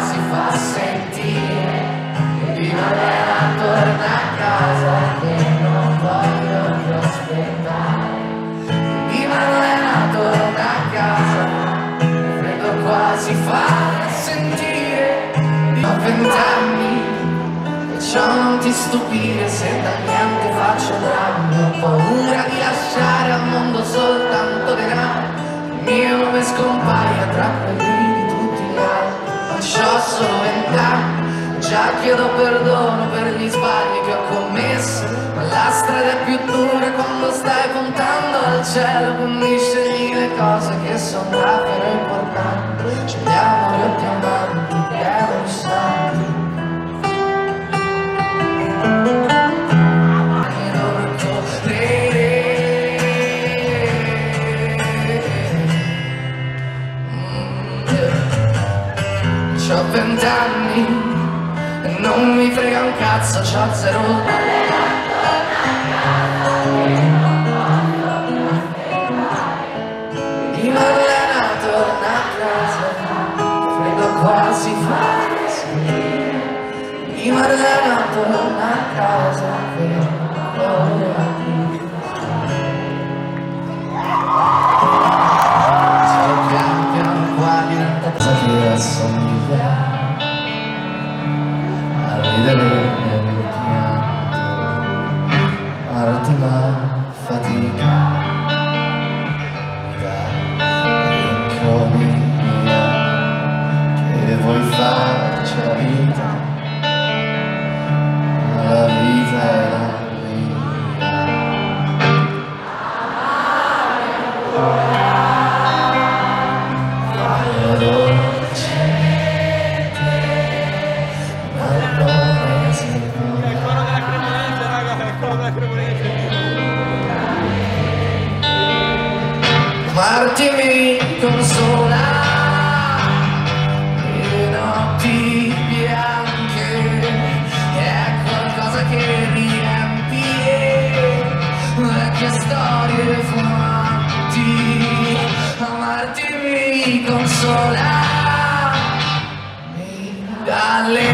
si fa sentire di Malena torna a casa che non voglio più aspettare di Malena torna a casa il freddo qua si fa sentire ho vent'anni e ciò non ti stupire se da niente faccio drammi ho paura mio nome scompaia tra quelli di tutti c'ho solo vent'anni già chiedo perdono per gli sbagli che ho commesso ma la strada è più dura quando stai puntando al cielo. Quindi scegli le cose che sono davvero importanti C'ho vent'anni e non mi frega un cazzo, c'ho zero Di Marlena torna a casa, freddo quasi fa Di Marlena torna a casa, che voglio dire cosa che Marti mi consola le notti bianche è qualcosa che riempie vecchie storie fumanti. Amarti mi consola allegria